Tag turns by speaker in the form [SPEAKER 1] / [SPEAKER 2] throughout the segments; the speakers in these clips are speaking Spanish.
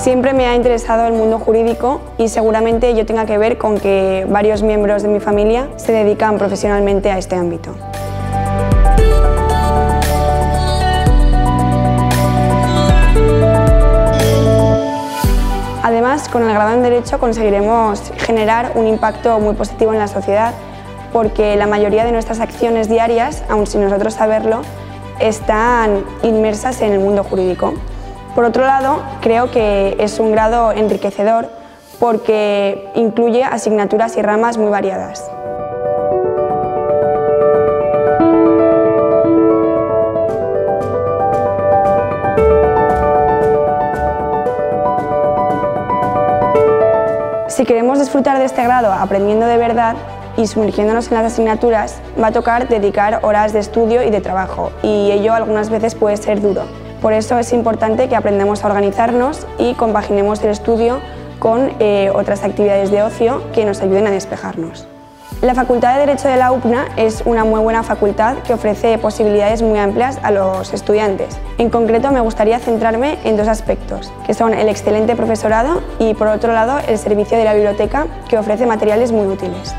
[SPEAKER 1] Siempre me ha interesado el mundo jurídico y seguramente yo tenga que ver con que varios miembros de mi familia se dedican profesionalmente a este ámbito. Además, con el grado en Derecho conseguiremos generar un impacto muy positivo en la sociedad porque la mayoría de nuestras acciones diarias, aun sin nosotros saberlo, están inmersas en el mundo jurídico. Por otro lado, creo que es un grado enriquecedor porque incluye asignaturas y ramas muy variadas. Si queremos disfrutar de este grado aprendiendo de verdad y sumergiéndonos en las asignaturas, va a tocar dedicar horas de estudio y de trabajo, y ello algunas veces puede ser duro. Por eso es importante que aprendamos a organizarnos y compaginemos el estudio con eh, otras actividades de ocio que nos ayuden a despejarnos. La Facultad de Derecho de la UPNA es una muy buena facultad que ofrece posibilidades muy amplias a los estudiantes. En concreto me gustaría centrarme en dos aspectos, que son el excelente profesorado y por otro lado el servicio de la biblioteca que ofrece materiales muy útiles.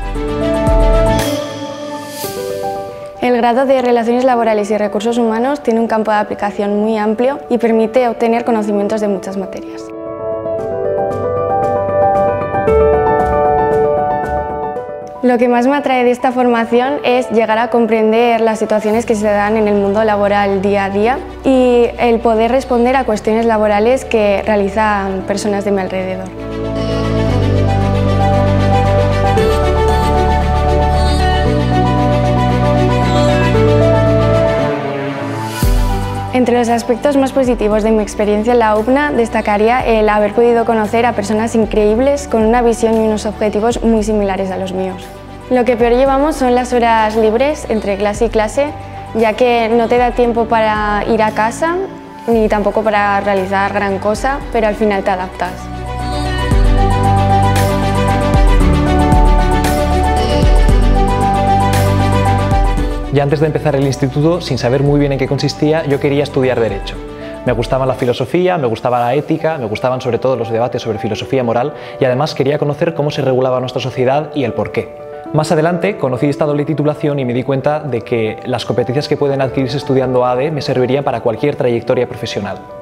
[SPEAKER 2] El grado de Relaciones Laborales y Recursos Humanos tiene un campo de aplicación muy amplio y permite obtener conocimientos de muchas materias. Lo que más me atrae de esta formación es llegar a comprender las situaciones que se dan en el mundo laboral día a día y el poder responder a cuestiones laborales que realizan personas de mi alrededor. Entre los aspectos más positivos de mi experiencia en la UPNA destacaría el haber podido conocer a personas increíbles con una visión y unos objetivos muy similares a los míos. Lo que peor llevamos son las horas libres entre clase y clase, ya que no te da tiempo para ir a casa ni tampoco para realizar gran cosa, pero al final te adaptas.
[SPEAKER 3] Ya antes de empezar el instituto, sin saber muy bien en qué consistía, yo quería estudiar Derecho. Me gustaba la filosofía, me gustaba la ética, me gustaban sobre todo los debates sobre filosofía moral y además quería conocer cómo se regulaba nuestra sociedad y el por qué. Más adelante conocí esta doble titulación y me di cuenta de que las competencias que pueden adquirirse estudiando ADE me servirían para cualquier trayectoria profesional.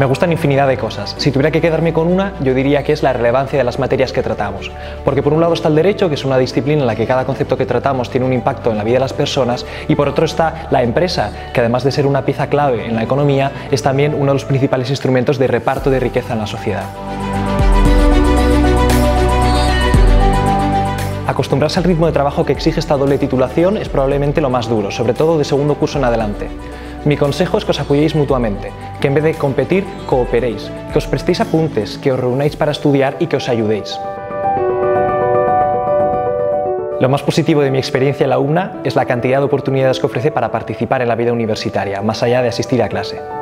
[SPEAKER 3] Me gustan infinidad de cosas. Si tuviera que quedarme con una, yo diría que es la relevancia de las materias que tratamos. Porque por un lado está el derecho, que es una disciplina en la que cada concepto que tratamos tiene un impacto en la vida de las personas, y por otro está la empresa, que además de ser una pieza clave en la economía, es también uno de los principales instrumentos de reparto de riqueza en la sociedad. Acostumbrarse al ritmo de trabajo que exige esta doble titulación es probablemente lo más duro, sobre todo de segundo curso en adelante. Mi consejo es que os apoyéis mutuamente, que en vez de competir, cooperéis, que os prestéis apuntes, que os reunáis para estudiar y que os ayudéis. Lo más positivo de mi experiencia en la UNA es la cantidad de oportunidades que ofrece para participar en la vida universitaria, más allá de asistir a clase.